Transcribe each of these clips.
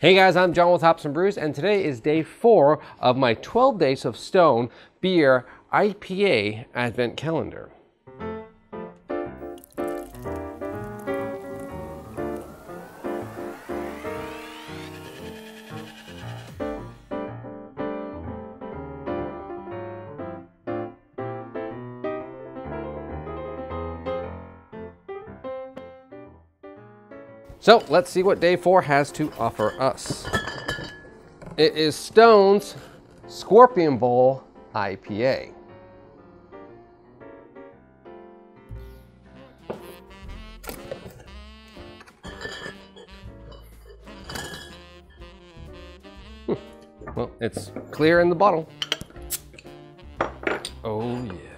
Hey guys, I'm John with Hops and Brews, and today is day four of my 12 Days of Stone Beer IPA Advent Calendar. So let's see what day four has to offer us. It is Stone's Scorpion Bowl IPA. Hmm. Well, it's clear in the bottle. Oh yes.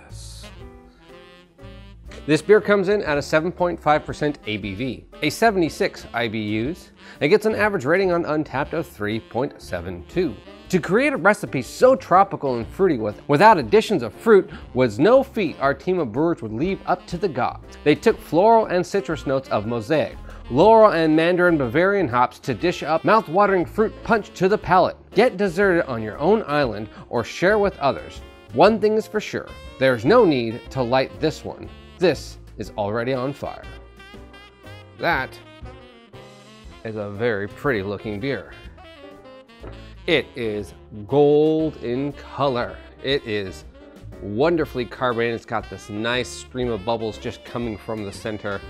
This beer comes in at a 7.5% ABV, a 76 IBUs. It gets an average rating on Untappd of 3.72. To create a recipe so tropical and fruity with, without additions of fruit was no feat our team of brewers would leave up to the gods. They took floral and citrus notes of mosaic, Loral and Mandarin Bavarian hops to dish up mouth-watering fruit punch to the palate. Get deserted on your own island or share with others. One thing is for sure, there's no need to light this one. This is already on fire. That is a very pretty looking beer. It is gold in color. It is wonderfully carbonated. It's got this nice stream of bubbles just coming from the center.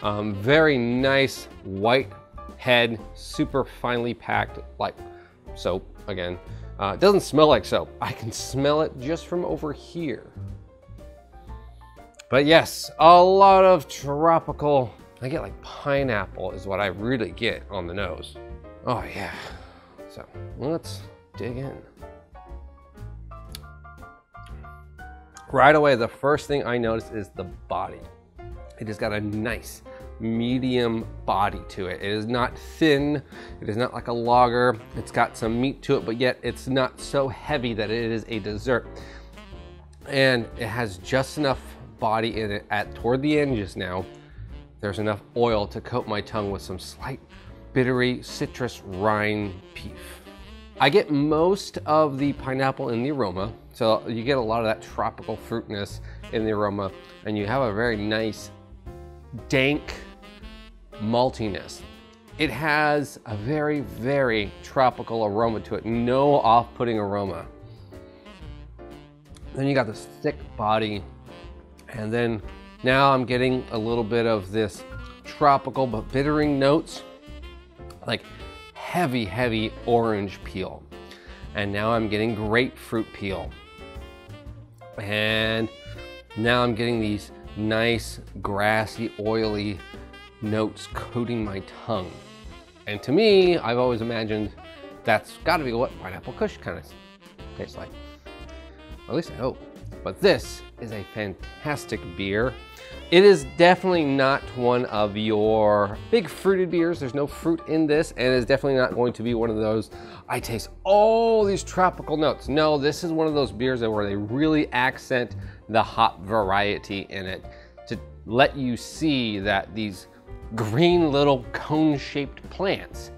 Um, very nice white head, super finely packed like soap again. Uh, it doesn't smell like soap. I can smell it just from over here. But yes, a lot of tropical, I get like pineapple is what I really get on the nose. Oh yeah. So let's dig in. Right away, the first thing I notice is the body. It has got a nice medium body to it. It is not thin, it is not like a lager. It's got some meat to it, but yet it's not so heavy that it is a dessert. And it has just enough body in it at toward the end just now. There's enough oil to coat my tongue with some slight bittery citrus rind peef. I get most of the pineapple in the aroma, so you get a lot of that tropical fruitness in the aroma, and you have a very nice dank maltiness. It has a very, very tropical aroma to it, no off-putting aroma. Then you got this thick body, and then now I'm getting a little bit of this tropical but bittering notes, like heavy, heavy orange peel. And now I'm getting grapefruit peel. And now I'm getting these nice, grassy, oily notes coating my tongue. And to me, I've always imagined that's gotta be what pineapple kush kind of tastes like. At least I hope. But this is a fantastic beer. It is definitely not one of your big fruited beers. There's no fruit in this, and it's definitely not going to be one of those, I taste all these tropical notes. No, this is one of those beers that where they really accent the hop variety in it to let you see that these green little cone-shaped plants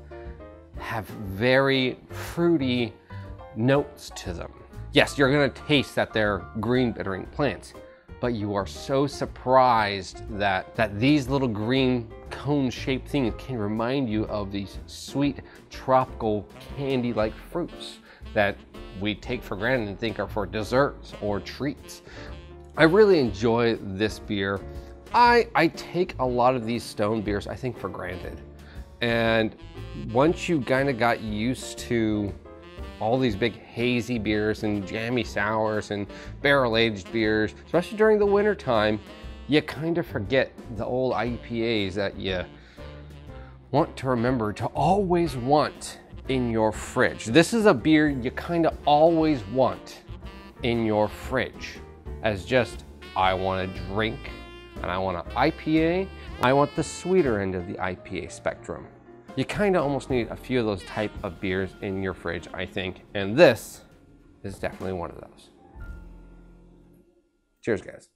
have very fruity notes to them. Yes, you're gonna taste that they're green bittering plants, but you are so surprised that, that these little green cone-shaped things can remind you of these sweet tropical candy-like fruits that we take for granted and think are for desserts or treats. I really enjoy this beer. I, I take a lot of these stone beers, I think, for granted. And once you kind of got used to all these big hazy beers and jammy sours and barrel aged beers, especially during the winter time, you kind of forget the old IPAs that you want to remember to always want in your fridge. This is a beer you kind of always want in your fridge as just, I want to drink and I want an IPA. I want the sweeter end of the IPA spectrum you kind of almost need a few of those type of beers in your fridge, I think. And this is definitely one of those. Cheers, guys.